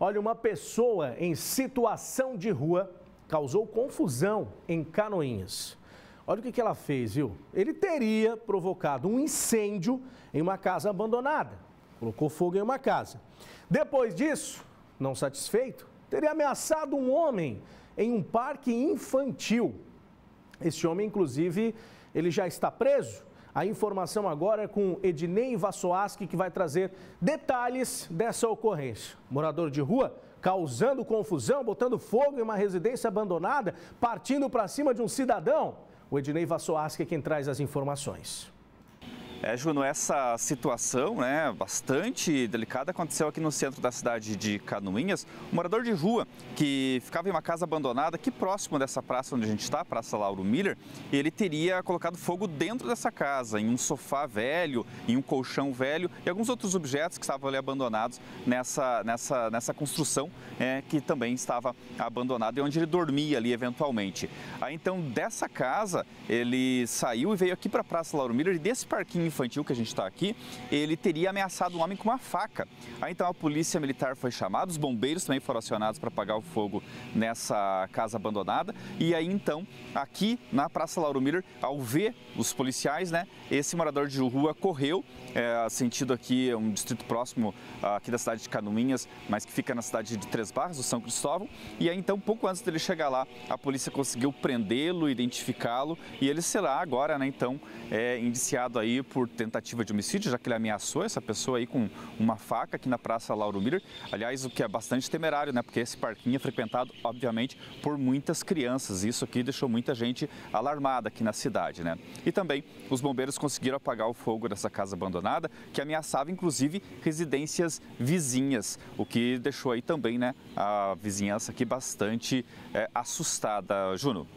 Olha, uma pessoa em situação de rua causou confusão em Canoinhas. Olha o que, ela fez, viu? Ele teria provocado um incêndio em uma casa abandonada. Colocou fogo em uma casa. Depois disso, não satisfeito, teria ameaçado um homem em um parque infantil. Esse homem, inclusive, ele já está preso. A informação agora é com Ednei Vassoaski, que vai trazer detalhes dessa ocorrência. Morador de rua causando confusão, botando fogo em uma residência abandonada, partindo para cima de um cidadão. O Ednei Vassoaski é quem traz as informações. É, Juno, essa situação né, bastante delicada aconteceu aqui no centro da cidade de Canoinhas. Um morador de rua que ficava em uma casa abandonada aqui próximo dessa praça onde a gente está, Praça Lauro Miller, ele teria colocado fogo dentro dessa casa, em um sofá velho, em um colchão velho e alguns outros objetos que estavam ali abandonados nessa, nessa, nessa construção é, que também estava abandonada e onde ele dormia ali eventualmente. Aí então dessa casa ele saiu e veio aqui para a Praça Lauro Miller e desse parquinho infantil que a gente está aqui, ele teria ameaçado um homem com uma faca. Aí então a polícia militar foi chamada, os bombeiros também foram acionados para apagar o fogo nessa casa abandonada. E aí então, aqui na Praça Lauro Miller, ao ver os policiais, né, esse morador de rua correu, é, sentido aqui, um distrito próximo aqui da cidade de Canoinhas, mas que fica na cidade de Três Barras, do São Cristóvão. E aí então, pouco antes dele chegar lá, a polícia conseguiu prendê-lo, identificá-lo e ele será agora, né, então, é, indiciado aí por por tentativa de homicídio, já que ele ameaçou essa pessoa aí com uma faca aqui na Praça Lauro Miller. Aliás, o que é bastante temerário, né? Porque esse parquinho é frequentado, obviamente, por muitas crianças. Isso aqui deixou muita gente alarmada aqui na cidade, né? E também os bombeiros conseguiram apagar o fogo dessa casa abandonada, que ameaçava inclusive residências vizinhas, o que deixou aí também, né, a vizinhança aqui bastante é, assustada. Juno.